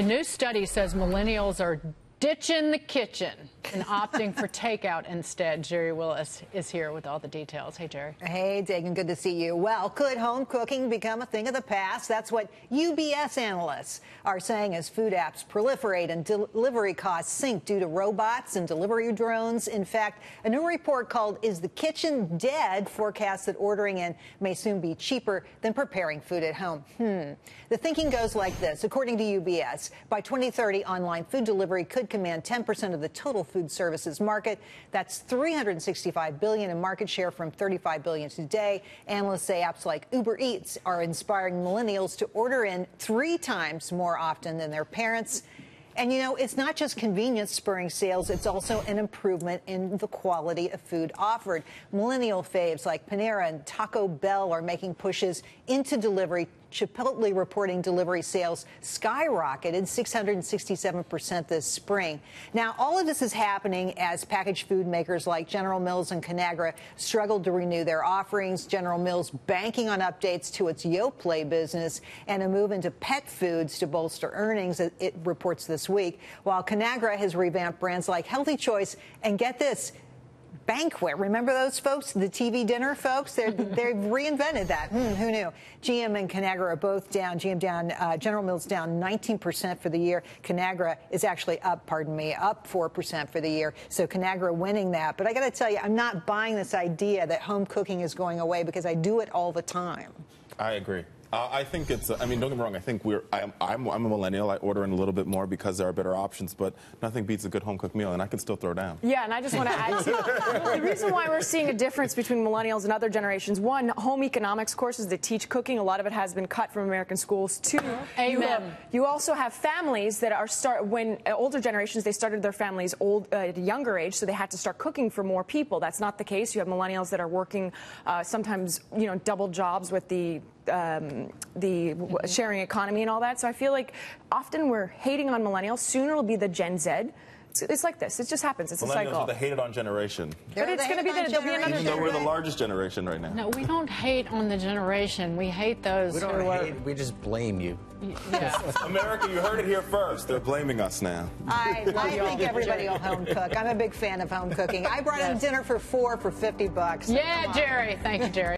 A new study says millennials are ditching the kitchen and opting for takeout instead. Gerri Willis is here with all the details. Hey, Gerri. Hey, Dagen, good to see you. Well, could home cooking become a thing of the past? That's what UBS analysts are saying as food apps proliferate and delivery costs sink due to robots and delivery drones. In fact, a new report called Is the Kitchen Dead forecasts that ordering in may soon be cheaper than preparing food at home. Hmm. The thinking goes like this. According to UBS, by 2030, online food delivery could command 10% of the total food services market. That's 365 billion in market share from 35 billion today. Analysts say apps like Uber Eats are inspiring millennials to order in three times more often than their parents. And you know, it's not just convenience spurring sales, it's also an improvement in the quality of food offered. Millennial faves like Panera and Taco Bell are making pushes into delivery Chipotle reporting delivery sales skyrocketed 667% this spring. Now, all of this is happening as packaged food makers like General Mills and Conagra struggled to renew their offerings. General Mills banking on updates to its Yoplait business and a move into pet foods to bolster earnings, it reports this week, while Conagra has revamped brands like Healthy Choice and get this, banquet. Remember those folks, the TV dinner folks? they have reinvented that. Hmm, who knew? GM and Conagra are both down. GM down, uh, General Mills down 19% for the year. Conagra is actually up, pardon me, up 4% for the year. So Conagra winning that. But I got to tell you, I'm not buying this idea that home cooking is going away because I do it all the time. I agree. Uh, I think it's. I mean, don't get me wrong. I think we're. I'm, I'm, I'm, a millennial. I order in a little bit more because there are better options. But nothing beats a good home cooked meal, and I can still throw down. Yeah, and I just want to add to the reason why we're seeing a difference between millennials and other generations. One, home economics courses that teach cooking. A lot of it has been cut from American schools. Two, Amen. You, uh, you also have families that are start when uh, older generations they started their families old uh, at a younger age, so they had to start cooking for more people. That's not the case. You have millennials that are working uh, sometimes, you know, double jobs with the um, the mm-hmm. sharing economy and all that. So I feel like often we're hating on millennials. Soon it'll be the Gen Z. It's, it's like this. It just happens. It's a cycle. Millennials are the hated on generation. But it's going to be the, there'll be another Even though we're the largest generation right now. No, we don't hate on the generation. We hate those we don't who hate, are. We just blame you. Yeah. America, you heard it here first. They're blaming us now. I, I think everybody will home cook. I'm a big fan of home cooking. I brought yes. in dinner for four for 50 bucks. Yeah, Gerri. Thank you, Gerri.